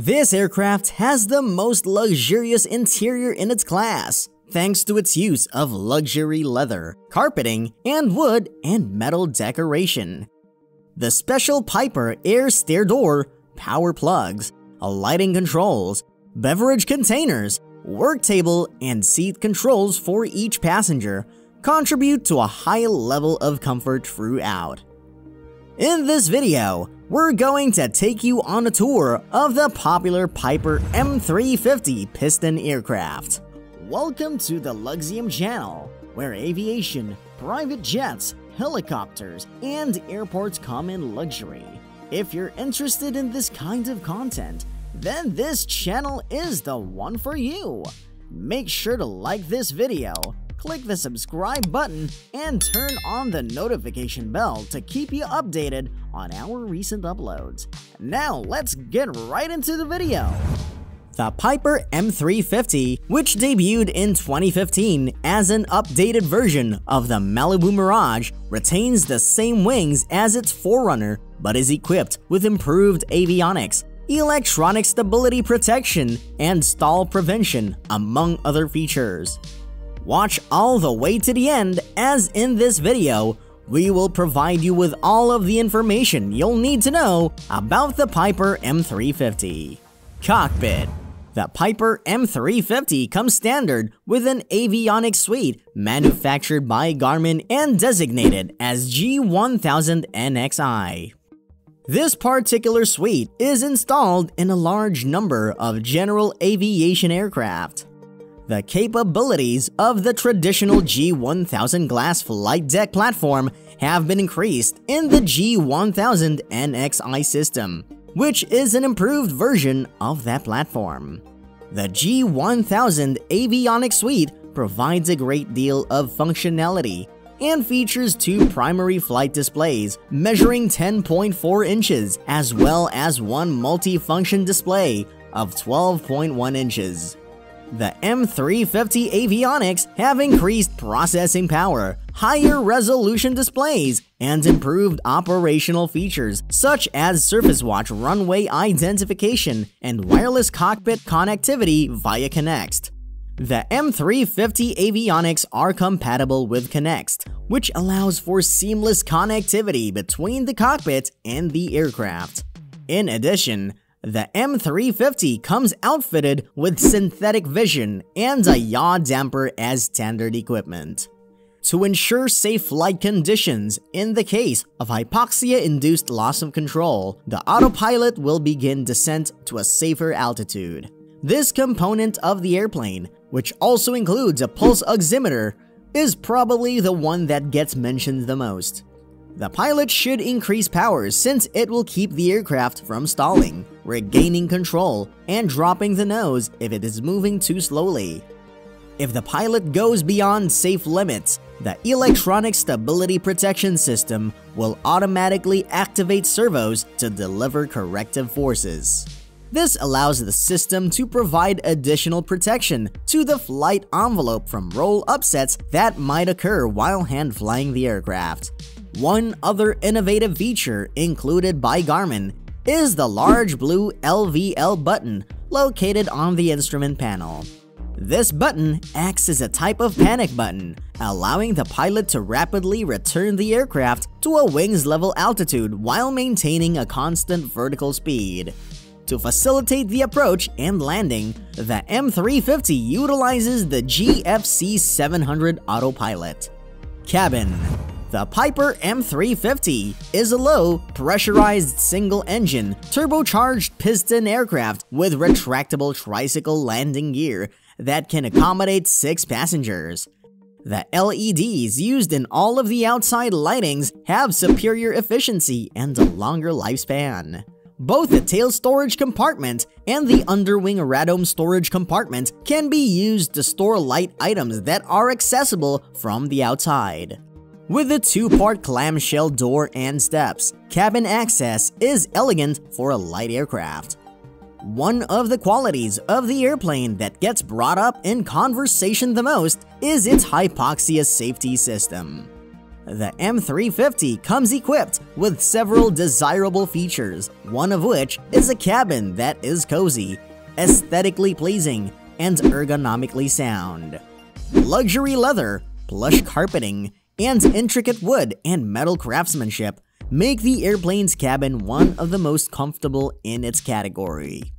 This aircraft has the most luxurious interior in its class, thanks to its use of luxury leather, carpeting, and wood and metal decoration. The special Piper air stair door, power plugs, lighting controls, beverage containers, work table, and seat controls for each passenger contribute to a high level of comfort throughout. In this video, we're going to take you on a tour of the popular Piper M350 piston aircraft. Welcome to the Luxium channel, where aviation, private jets, helicopters, and airports come in luxury. If you're interested in this kind of content, then this channel is the one for you. Make sure to like this video, click the subscribe button, and turn on the notification bell to keep you updated on our recent uploads. Now let's get right into the video! The Piper M350, which debuted in 2015 as an updated version of the Malibu Mirage, retains the same wings as its forerunner but is equipped with improved avionics, electronic stability protection, and stall prevention, among other features. Watch all the way to the end as in this video, we will provide you with all of the information you'll need to know about the Piper M350. Cockpit The Piper M350 comes standard with an avionics suite manufactured by Garmin and designated as G1000NXI. This particular suite is installed in a large number of general aviation aircraft. The capabilities of the traditional G1000 glass flight deck platform have been increased in the G1000 NXI system, which is an improved version of that platform. The G1000 Avionics Suite provides a great deal of functionality and features two primary flight displays measuring 10.4 inches as well as one multi-function display of 12.1 inches. The M350 avionics have increased processing power, higher resolution displays, and improved operational features such as Surface Watch runway identification and wireless cockpit connectivity via Connext. The M350 avionics are compatible with Connext, which allows for seamless connectivity between the cockpit and the aircraft. In addition, the M350 comes outfitted with synthetic vision and a yaw damper as standard equipment. To ensure safe flight conditions in the case of hypoxia-induced loss of control, the autopilot will begin descent to a safer altitude. This component of the airplane, which also includes a pulse oximeter, is probably the one that gets mentioned the most. The pilot should increase power since it will keep the aircraft from stalling, regaining control, and dropping the nose if it is moving too slowly. If the pilot goes beyond safe limits, the electronic stability protection system will automatically activate servos to deliver corrective forces. This allows the system to provide additional protection to the flight envelope from roll upsets that might occur while hand flying the aircraft. One other innovative feature included by Garmin is the large blue LVL button located on the instrument panel. This button acts as a type of panic button, allowing the pilot to rapidly return the aircraft to a wings level altitude while maintaining a constant vertical speed. To facilitate the approach and landing, the M350 utilizes the GFC 700 autopilot. Cabin the Piper M350 is a low, pressurized single-engine, turbocharged piston aircraft with retractable tricycle landing gear that can accommodate six passengers. The LEDs used in all of the outside lightings have superior efficiency and a longer lifespan. Both the tail storage compartment and the underwing radome storage compartment can be used to store light items that are accessible from the outside. With a two-part clamshell door and steps, cabin access is elegant for a light aircraft. One of the qualities of the airplane that gets brought up in conversation the most is its hypoxia safety system. The M350 comes equipped with several desirable features, one of which is a cabin that is cozy, aesthetically pleasing, and ergonomically sound. Luxury leather, plush carpeting, and intricate wood and metal craftsmanship make the airplane's cabin one of the most comfortable in its category.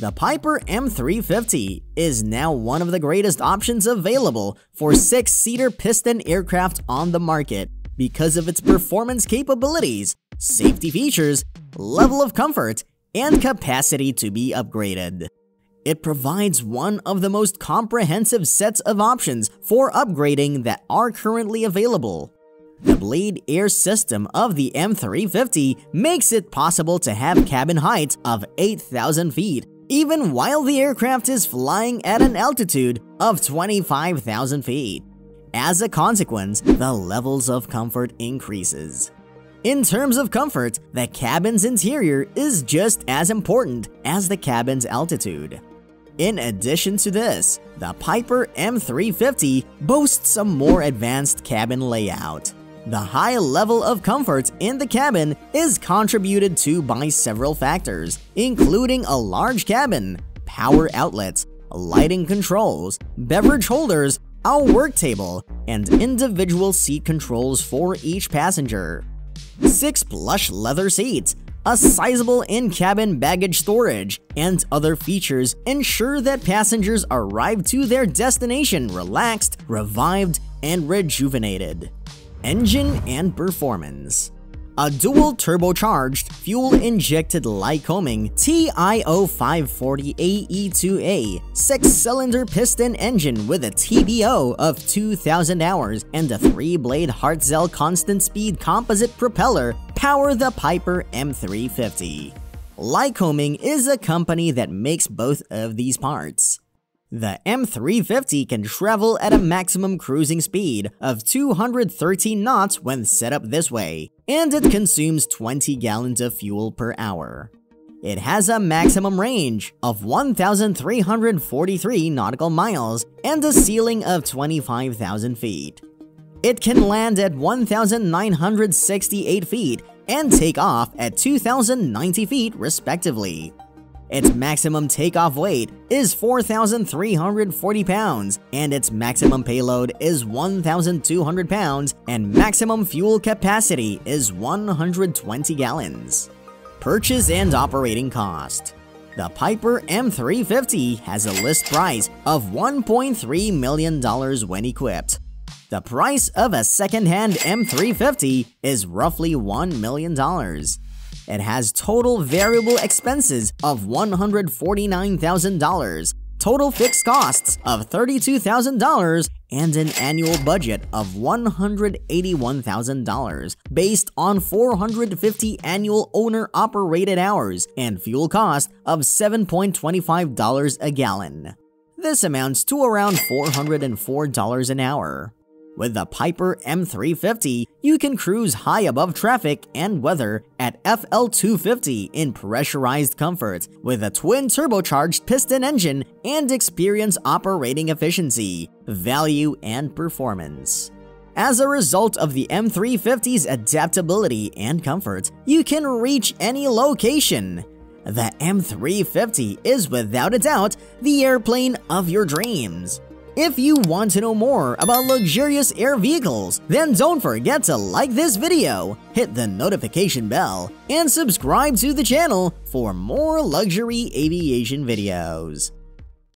The Piper M350 is now one of the greatest options available for six-seater piston aircraft on the market because of its performance capabilities, safety features, level of comfort, and capacity to be upgraded. It provides one of the most comprehensive sets of options for upgrading that are currently available. The Blade Air system of the M350 makes it possible to have cabin heights of 8,000 feet, even while the aircraft is flying at an altitude of 25,000 feet. As a consequence, the levels of comfort increases. In terms of comfort, the cabin's interior is just as important as the cabin's altitude. In addition to this, the Piper M350 boasts a more advanced cabin layout. The high level of comfort in the cabin is contributed to by several factors, including a large cabin, power outlets, lighting controls, beverage holders, a work table, and individual seat controls for each passenger. 6 plush leather seats, a sizable in-cabin baggage storage, and other features ensure that passengers arrive to their destination relaxed, revived, and rejuvenated engine and performance. A dual turbocharged, fuel-injected Lycoming TIO540AE2A 6-cylinder piston engine with a TBO of 2,000 hours and a 3-blade Hartzell constant-speed composite propeller power the Piper M350. Lycoming is a company that makes both of these parts. The M350 can travel at a maximum cruising speed of 213 knots when set up this way, and it consumes 20 gallons of fuel per hour. It has a maximum range of 1,343 nautical miles and a ceiling of 25,000 feet. It can land at 1,968 feet and take off at 2,090 feet respectively. Its maximum takeoff weight is 4,340 pounds, and its maximum payload is 1,200 pounds, and maximum fuel capacity is 120 gallons. Purchase and operating cost. The Piper M350 has a list price of $1.3 million when equipped. The price of a second-hand M350 is roughly $1 million. It has total variable expenses of $149,000, total fixed costs of $32,000, and an annual budget of $181,000 based on 450 annual owner-operated hours and fuel cost of $7.25 a gallon. This amounts to around $404 an hour. With the Piper M350, you can cruise high above traffic and weather at FL250 in pressurized comfort with a twin turbocharged piston engine and experience operating efficiency, value, and performance. As a result of the M350's adaptability and comfort, you can reach any location. The M350 is without a doubt the airplane of your dreams. If you want to know more about luxurious air vehicles, then don't forget to like this video, hit the notification bell, and subscribe to the channel for more luxury aviation videos.